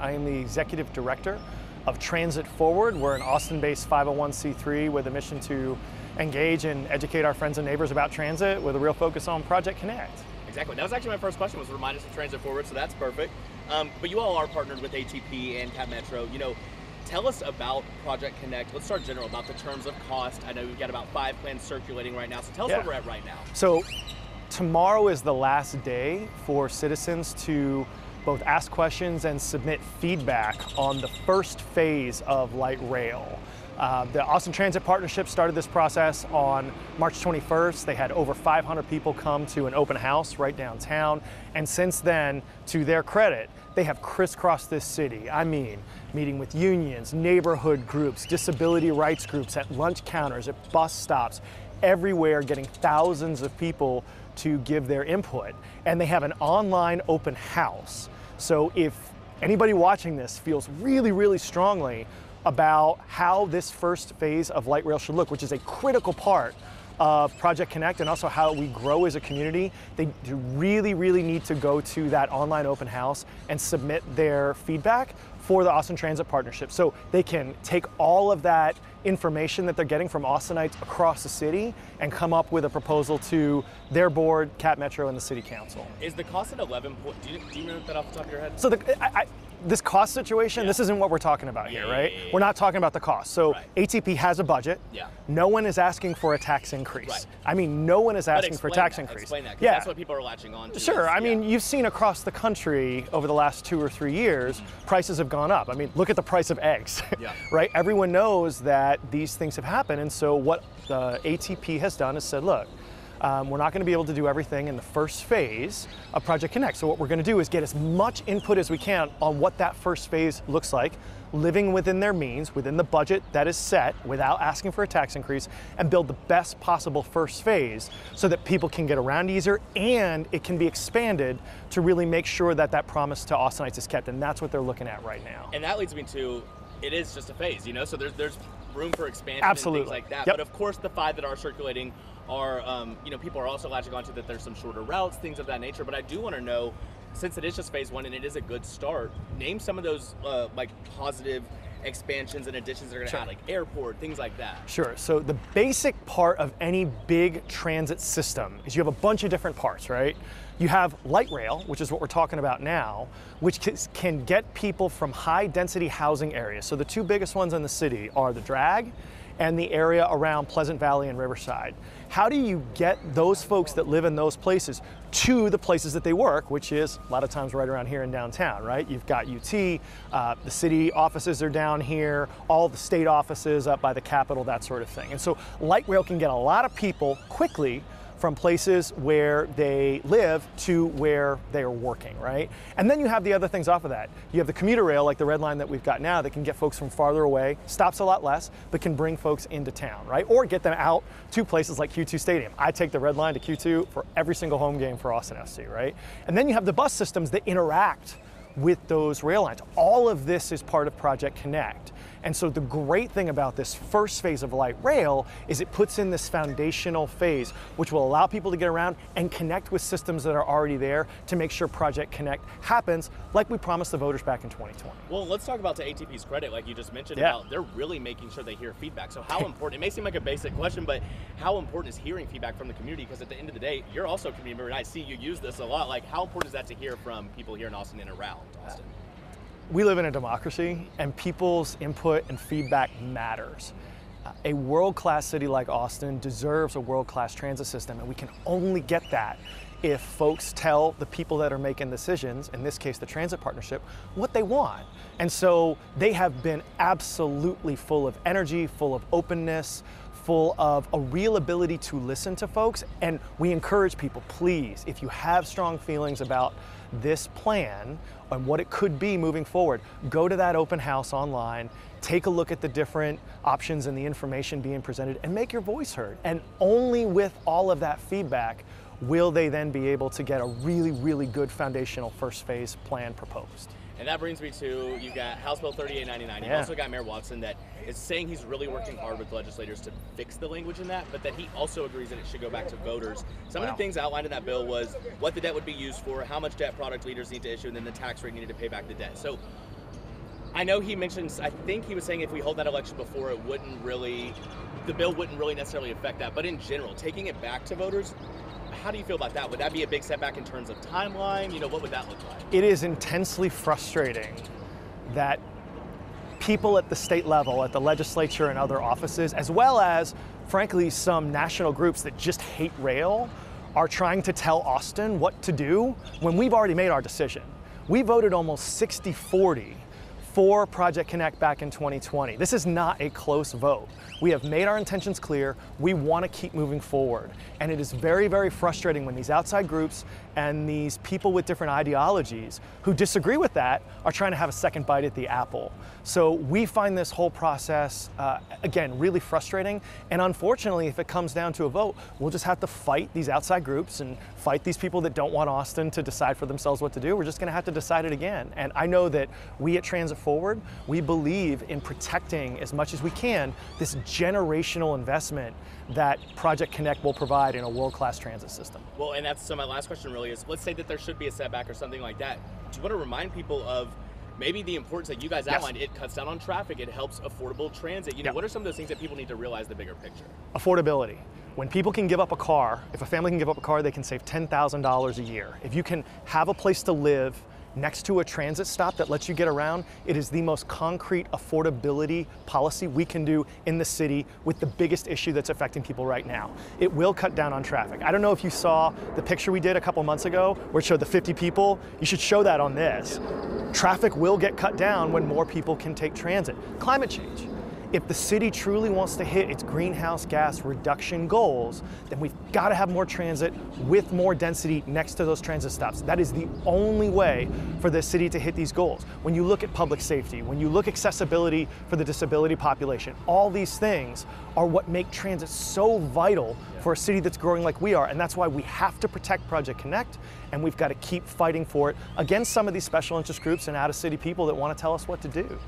I am the executive director of Transit Forward. We're an Austin-based 501c3 with a mission to engage and educate our friends and neighbors about transit with a real focus on Project Connect. Exactly. That was actually my first question was to remind us of Transit Forward, so that's perfect. Um, but you all are partnered with ATP and Cap Metro. You know, tell us about Project Connect. Let's start general about the terms of cost. I know we've got about five plans circulating right now, so tell us Yeah. where we're at right now. So tomorrow is the last day for citizens to both ask questions and submit feedback on the first phase of light rail. Uh, the Austin Transit Partnership started this process on March 21st. They had over 500 people come to an open house right downtown. And since then, to their credit, they have crisscrossed this city. I mean, meeting with unions, neighborhood groups, disability rights groups at lunch counters, at bus stops, everywhere, getting thousands of people to give their input. And they have an online open house. So if anybody watching this feels really, really strongly about how this first phase of light rail should look, which is a critical part of Project Connect and also how we grow as a community, they really, really need to go to that online open house and submit their feedback for the Austin Transit Partnership. So they can take all of that information that they're getting from Austinites across the city and come up with a proposal to their board, Cap Metro, and the City Council. Is the cost at 11 point, do you, do you remember that off the top of your head? So the, I, I, this cost situation, this isn't what we're talking about here, right? yeah, yeah, We're not talking about the cost. So Right. ATP has a budget. Yeah. No one is asking for a tax increase. Right. I mean, no one is asking for a tax that, increase. Explain that, yeah. that's what people are latching on to. Sure. is- I mean, yeah. you've seen across the country over the last two or three years, mm-hmm. prices have gone up. I mean, look at the price of eggs, Yeah. right? Everyone knows that these things have happened. And so, what the ATP has done is said, look, um, we're not going to be able to do everything in the first phase of Project Connect. So, what we're going to do is get as much input as we can on what that first phase looks like, living within their means, within the budget that is set, without asking for a tax increase, and build the best possible first phase so that people can get around easier and it can be expanded to really make sure that that promise to Austinites is kept. And that's what they're looking at right now. And that leads me to, it is just a phase, you know. So there's there's room for expansion Absolutely. and things like that. Yep. But of course, the five that are circulating are, um, you know, people are also latching onto that there's some shorter routes, things of that nature. But I do want to know, since it is just phase one and it is a good start, name some of those uh, like positive expansions and additions going to Sure. add, like airport, things like that. Sure. So the basic part of any big transit system is you have a bunch of different parts, right? You have light rail, which is what we're talking about now, which can get people from high density housing areas. So the two biggest ones in the city are the drag and the area around Pleasant Valley and Riverside. How do you get those folks that live in those places to the places that they work, which is a lot of times right around here in downtown, right? You've got UT, uh, the city offices are down here, all the state offices up by the Capitol, that sort of thing. And so light rail can get a lot of people quickly from places where they live to where they are working, right? And then you have the other things off of that. You have the commuter rail, like the red line that we've got now, that can get folks from farther away, stops a lot less, but can bring folks into town, right? Or get them out to places like Q2 Stadium. I take the red line to Q2 for every single home game for Austin FC, right? And then you have the bus systems that interact with those rail lines. All of this is part of Project Connect. And so the great thing about this first phase of light rail is it puts in this foundational phase, which will allow people to get around and connect with systems that are already there to make sure Project Connect happens like we promised the voters back in 2020. Well, let's talk about to ATP's credit, like you just mentioned, Yeah. about they're really making sure they hear feedback. So how important? It may seem like a basic question, but how important is hearing feedback from the community? Because at the end of the day, you're also a community member, and I see you use this a lot. Like, how important is that to hear from people here in Austin and around Austin? We live in a democracy and people's input and feedback matters. Uh, a world class city like Austin deserves a world class transit system, and we can only get that if folks tell the people that are making decisions, in this case the transit partnership, what they want. And so they have been absolutely full of energy, full of openness, full of a real ability to listen to folks. And we encourage people, please, if you have strong feelings about this plan and what it could be moving forward, go to that open house online, take a look at the different options and the information being presented, and make your voice heard. And only with all of that feedback will they then be able to get a really, really good foundational first phase plan proposed. And that brings me to you've got House Bill 3899. You've Yeah. also got Mayor Watson that is saying he's really working hard with legislators to fix the language in that, but that he also agrees that it should go back to voters. Some of the things outlined in that bill was what the debt would be used for, how much debt product leaders need to issue, and then the tax rate needed to pay back the debt. So I know he mentions. I think he was saying if we hold that election before, it wouldn't really, the bill wouldn't really necessarily affect that. But in general, taking it back to voters, how do you feel about that? Would that be a big setback in terms of timeline? You know, what would that look like? It is intensely frustrating that people at the state level, at the legislature and other offices, as well as, frankly, some national groups that just hate rail, are trying to tell Austin what to do when we've already made our decision. We voted almost 60 40 for Project Connect back in 2020. This is not a close vote. We have made our intentions clear. We want to keep moving forward. And it is very, very frustrating when these outside groups and these people with different ideologies who disagree with that are trying to have a second bite at the apple. So we find this whole process, uh, again, really frustrating. And unfortunately, if it comes down to a vote, we'll just have to fight these outside groups and fight these people that don't want Austin to decide for themselves what to do. We're just going to have to decide it again. And I know that we at Transit Forward, we believe in protecting as much as we can this generational investment that Project Connect will provide in a world-class transit system. Well, and that's so my last question really is let's say that there should be a setback or something like that. Do you want to remind people of maybe the importance that you guys Yes. outlined? It cuts down on traffic, it helps affordable transit. You know, Yeah. what are some of those things that people need to realize the bigger picture? affordability. When people can give up a car, if a family can give up a car, they can save $10,000 a year. If you can have a place to live next to a transit stop that lets you get around, it is the most concrete affordability policy we can do in the city with the biggest issue that's affecting people right now. It will cut down on traffic. I don't know if you saw the picture we did a couple months ago where it showed the 50 people. You should show that on this. Traffic will get cut down when more people can take transit. Climate change. If the city truly wants to hit its greenhouse gas reduction goals, then we've got to have more transit with more density next to those transit stops. That is the only way for the city to hit these goals. When you look at public safety, when you look accessibility for the disability population, all these things are what make transit so vital for a city that's growing like we are. And that's why we have to protect Project Connect and we've got to keep fighting for it against some of these special interest groups and out of city people that want to tell us what to do.